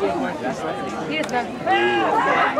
Yes, sir.